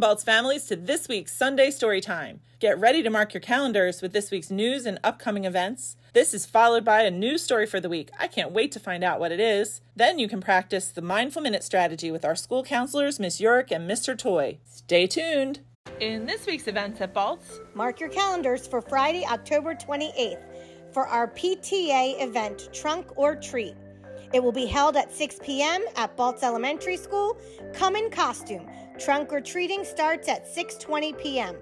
Welcome, Baltz families, to this week's Sunday Story Time. Get ready to mark your calendars with this week's news and upcoming events. This is followed by a news story for the week. I can't wait to find out what it is. Then you can practice the Mindful Minute strategy with our school counselors, Miss Yurick and Mr. Toy. Stay tuned. In this week's events at Baltz, Mark your calendars for Friday, October 28th for our PTA event, Trunk or Treat. It will be held at 6 p.m. at Baltz Elementary School. Come in costume. Trunk or treating starts at 6:20 p.m.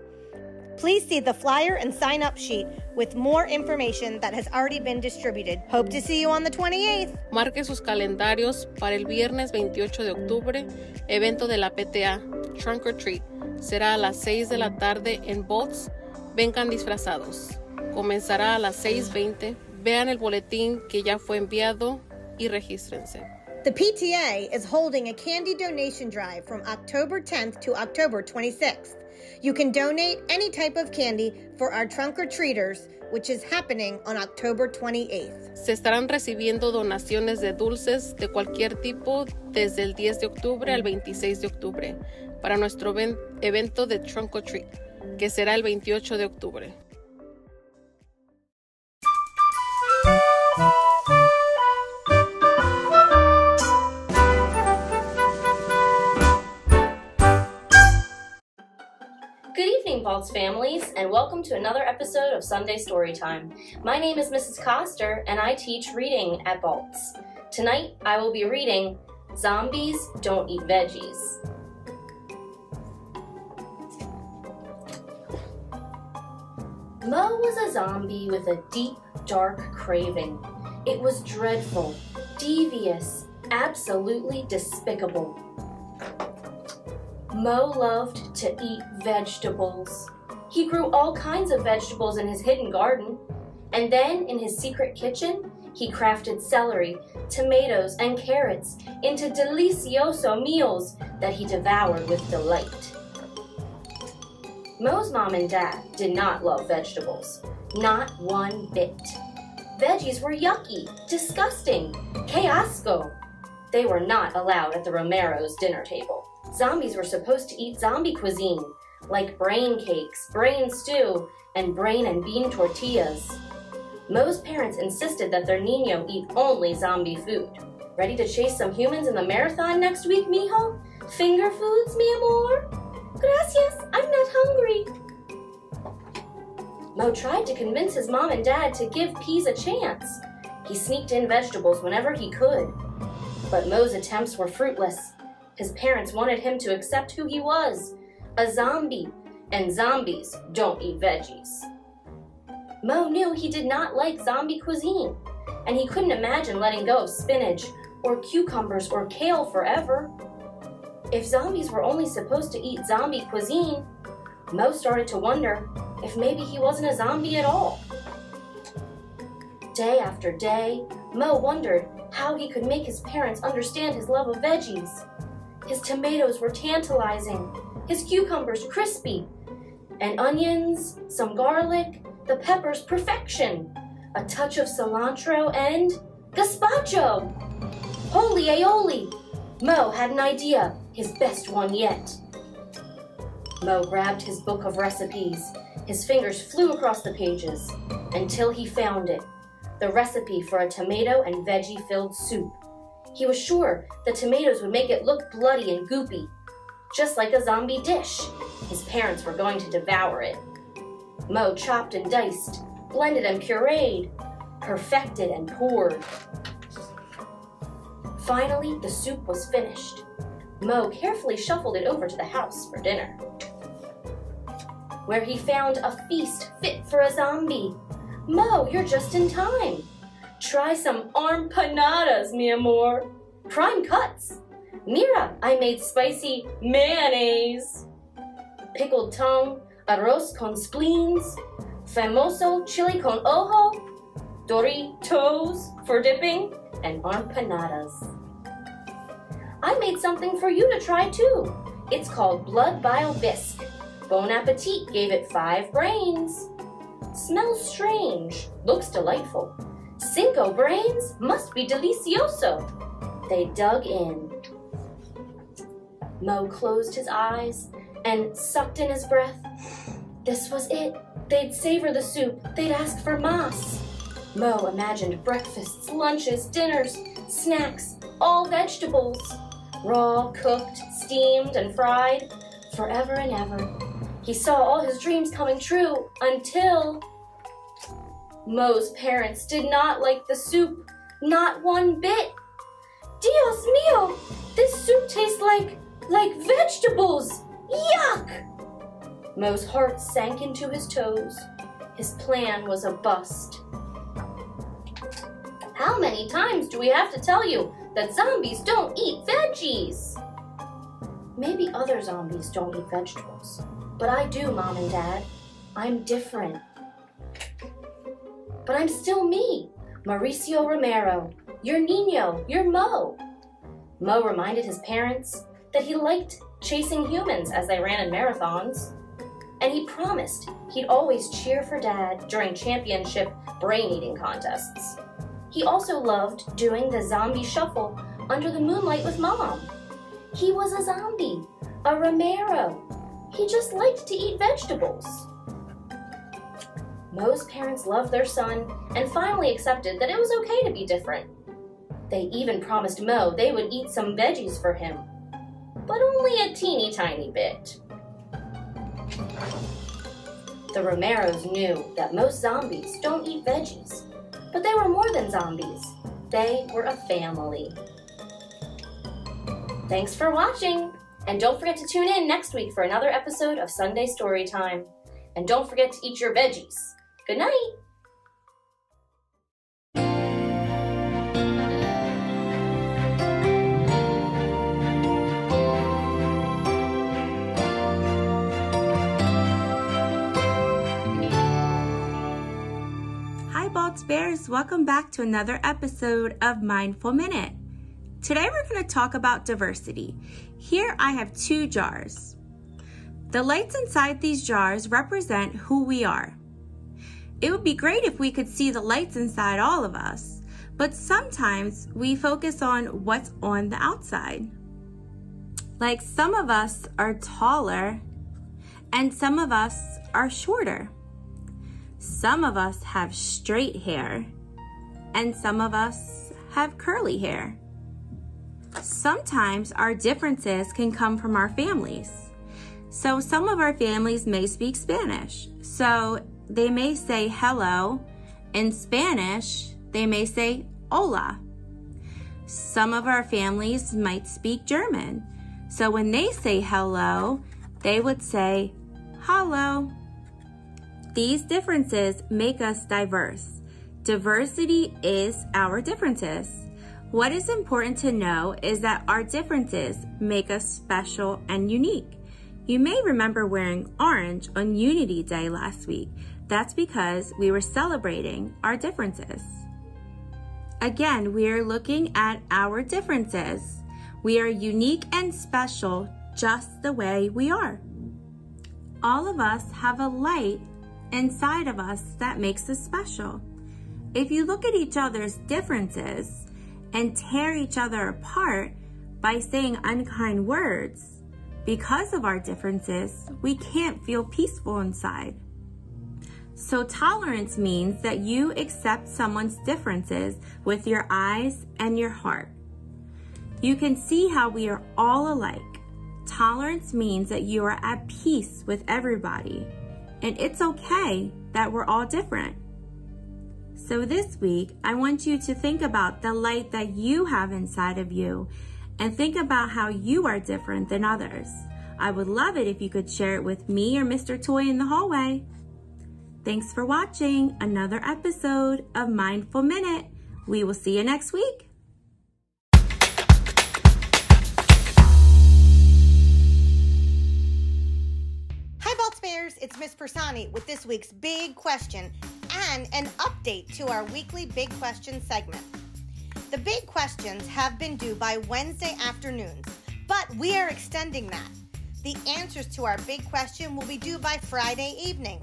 Please see the flyer and sign up sheet with more information that has already been distributed. Hope to see you on the 28th. Marque sus calendarios para el viernes 28 de octubre, evento de la PTA, Trunk or Treat. Será a las 6 de la tarde en Bots. Vengan disfrazados. Comenzará a las 6.20. Vean el boletín que ya fue enviado y regístrense. The PTA is holding a candy donation drive from October 10th to October 26th. You can donate any type of candy for our trunk or treaters, which is happening on October 28th. Se estarán recibiendo donaciones de dulces de cualquier tipo desde el 10 de octubre al 26 de octubre para nuestro evento de Trunk or Treat, que será el 28 de octubre. Families, and welcome to another episode of Sunday Storytime. My name is Mrs. Coster, and I teach reading at Baltz. Tonight, I will be reading Zombies Don't Eat Veggies. Mo was a zombie with a deep, dark craving. It was dreadful, devious, absolutely despicable. Mo loved to eat vegetables. He grew all kinds of vegetables in his hidden garden. And then in his secret kitchen, he crafted celery, tomatoes, and carrots into delicioso meals that he devoured with delight. Mo's mom and dad did not love vegetables, not one bit. Veggies were yucky, disgusting, asco. They were not allowed at the Romero's dinner table. Zombies were supposed to eat zombie cuisine, like brain cakes, brain stew, and brain and bean tortillas. Mo's parents insisted that their Nino eat only zombie food. Ready to chase some humans in the marathon next week, mijo? Finger foods, mi amor? Gracias, I'm not hungry. Mo tried to convince his mom and dad to give peas a chance. He sneaked in vegetables whenever he could. But Mo's attempts were fruitless. His parents wanted him to accept who he was a zombie, and zombies don't eat veggies. Mo knew he did not like zombie cuisine, and he couldn't imagine letting go of spinach or cucumbers or kale forever. If zombies were only supposed to eat zombie cuisine, Mo started to wonder if maybe he wasn't a zombie at all. Day after day, Mo wondered how he could make his parents understand his love of veggies. His tomatoes were tantalizing, his cucumbers crispy, and onions, some garlic, the peppers perfection, a touch of cilantro, and gazpacho! Holy aioli! Mo had an idea, his best one yet. Mo grabbed his book of recipes. His fingers flew across the pages until he found it the recipe for a tomato and veggie filled soup. He was sure the tomatoes would make it look bloody and goopy, just like a zombie dish. His parents were going to devour it. Mo chopped and diced, blended and pureed, perfected and poured. Finally, the soup was finished. Mo carefully shuffled it over to the house for dinner, where he found a feast fit for a zombie. Mo, you're just in time. Try some empanadas, mi amor. Prime cuts. Mira, I made spicy mayonnaise. Pickled tongue, arroz con spleens, famoso chili con ojo, Doritos for dipping, and empanadas. I made something for you to try too. It's called Blood Bile Bisque. Bon Appetit gave it five brains. Smells strange, looks delightful. Cinco brains must be delicioso. They dug in. Mo closed his eyes and sucked in his breath. This was it. They'd savor the soup. They'd ask for mas. Mo imagined breakfasts, lunches, dinners, snacks, all vegetables. Raw, cooked, steamed, and fried, forever and ever. He saw all his dreams coming true until. Mo's parents did not like the soup, not one bit. Dios mío! This soup tastes like. like vegetables! Yuck! Mo's heart sank into his toes. His plan was a bust. How many times do we have to tell you that zombies don't eat veggies? Maybe other zombies don't eat vegetables, but I do, Mom and Dad. I'm different. But I'm still me, Mauricio Romero. You're Nino. You're Mo. Mo reminded his parents that he liked chasing humans as they ran in marathons. And he promised he'd always cheer for Dad during championship brain eating contests. He also loved doing the zombie shuffle under the moonlight with Mom. He was a zombie, a Romero. He just liked to eat vegetables. Mo's parents loved their son and finally accepted that it was okay to be different. They even promised Mo they would eat some veggies for him, but only a teeny tiny bit. The Romeros knew that most zombies don't eat veggies, but they were more than zombies. They were a family. Thanks for watching! And don't forget to tune in next week for another episode of Sunday Story Time. And don't forget to eat your veggies. Good night! Hi, Baltz Bears. Welcome back to another episode of Mindful Minute. Today, we're going to talk about diversity. Here, I have two jars. The lights inside these jars represent who we are. It would be great if we could see the lights inside all of us, but sometimes we focus on what's on the outside. Like some of us are taller and some of us are shorter. Some of us have straight hair, and some of us have curly hair. Sometimes our differences can come from our families. So, some of our families may speak Spanish. So, they may say hello. In Spanish, they may say hola. Some of our families might speak German. So, when they say hello, they would say hello. These differences make us diverse. Diversity is our differences. What is important to know is that our differences make us special and unique. You may remember wearing orange on Unity Day last week. That's because we were celebrating our differences. Again, we are looking at our differences. We are unique and special just the way we are. All of us have a light inside of us that makes us special. If you look at each other's differences and tear each other apart by saying unkind words, because of our differences, we can't feel peaceful inside. So, tolerance means that you accept someone's differences with your eyes and your heart. You can see how we are all alike. Tolerance means that you are at peace with everybody and it's okay that we're all different. So this week, I want you to think about the light that you have inside of you and think about how you are different than others. I would love it if you could share it with me or Mr. Toy in the hallway. Thanks for watching another episode of Mindful Minute. We will see you next week. It's Miss Personti with this week's big question and an update to our weekly Big Question segment. The big questions have been due by Wednesday afternoons, but we are extending that. The answers to our big question will be due by Friday evening.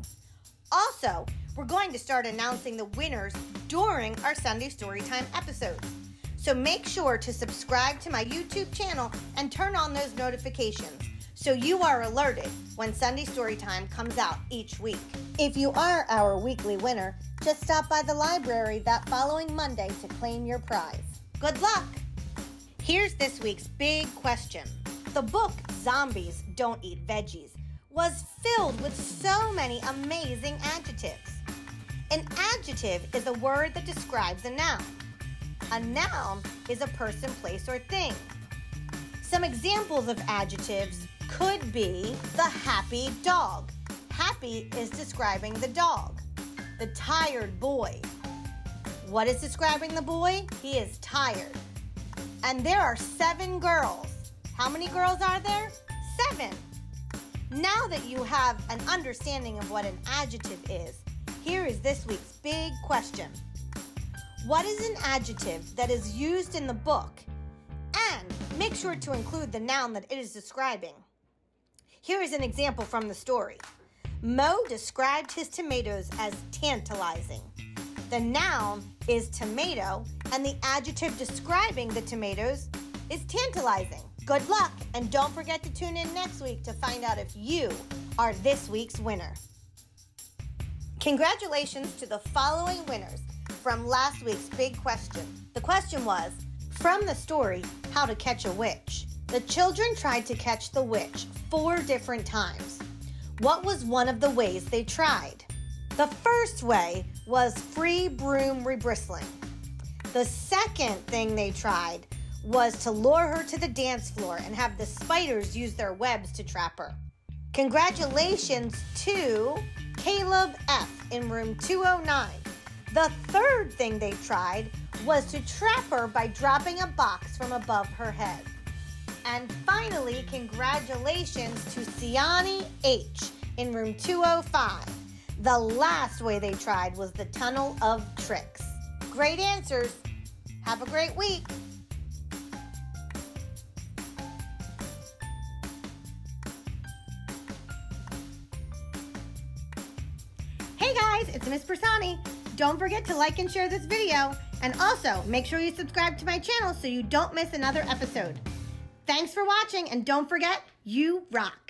Also, we're going to start announcing the winners during our Sunday Storytime episodes. So make sure to subscribe to my YouTube channel and turn on those notifications so you are alerted when Sunday Storytime comes out each week. If you are our weekly winner, just stop by the library that following Monday to claim your prize. Good luck! Here's this week's big question. The book Zombies Don't Eat Veggies was filled with so many amazing adjectives. An adjective is a word that describes a noun. A noun is a person, place, or thing. Some examples of adjectives could be the happy dog. Happy is describing the dog. The tired boy. What is describing the boy? He is tired. And there are seven girls. How many girls are there? Seven. Now that you have an understanding of what an adjective is, here is this week's big question. What is an adjective that is used in the book? And make sure to include the noun that it is describing. Here is an example from the story. Mo described his tomatoes as tantalizing. The noun is tomato, and the adjective describing the tomatoes is tantalizing. Good luck, and don't forget to tune in next week to find out if you are this week's winner. Congratulations to the following winners from last week's big question. The question was From the story, How to Catch a Witch, the children tried to catch the witch four different times. What was one of the ways they tried? The first way was free broom rebristling. The second thing they tried was to lure her to the dance floor and have the spiders use their webs to trap her. Congratulations to Caleb F. in room 209. The third thing they tried was to trap her by dropping a box from above her head. And finally, congratulations to Siani H. in room 205. The last way they tried was the tunnel of tricks. Great answers. Have a great week. Miss Personti. Don't forget to like and share this video. And also, make sure you subscribe to my channel so you don't miss another episode. Thanks for watching, and don't forget, you rock.